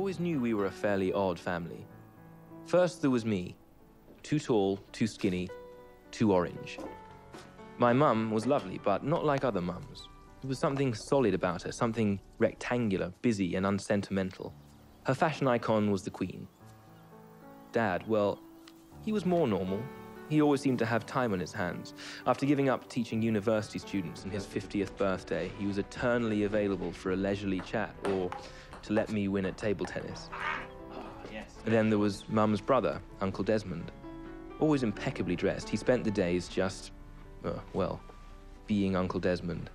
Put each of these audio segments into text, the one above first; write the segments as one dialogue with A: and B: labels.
A: always knew we were a fairly odd family. First, there was me. Too tall, too skinny, too orange. My mum was lovely, but not like other mums. There was something solid about her, something rectangular, busy, and unsentimental. Her fashion icon was the Queen. Dad, well, he was more normal. He always seemed to have time on his hands. After giving up teaching university students on his 50th birthday, he was eternally available for a leisurely chat or to let me win at table tennis. And then there was Mum's brother, Uncle Desmond. Always impeccably dressed, he spent the days just, uh, well, being Uncle Desmond.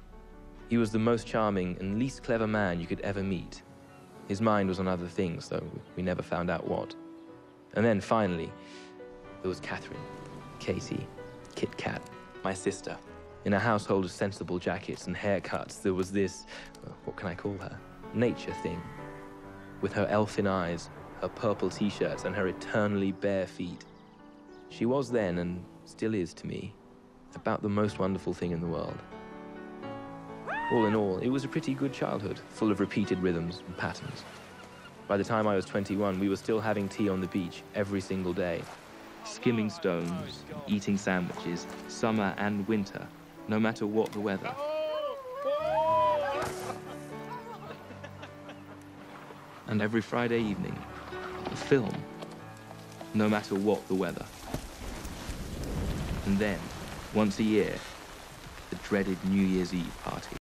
A: He was the most charming and least clever man you could ever meet. His mind was on other things, though we never found out what. And then finally, there was Catherine, Katie, Kit Kat, my sister. In a household of sensible jackets and haircuts, there was this, what can I call her? Nature thing. With her elfin eyes, her purple t shirts, and her eternally bare feet. She was then, and still is to me, about the most wonderful thing in the world. All in all, it was a pretty good childhood, full of repeated rhythms and patterns. By the time I was 21, we were still having tea on the beach every single day, skimming stones, eating sandwiches, summer and winter, no matter what the weather. And every Friday evening, a film, no matter what the weather. And then, once a year, the dreaded New Year's Eve party.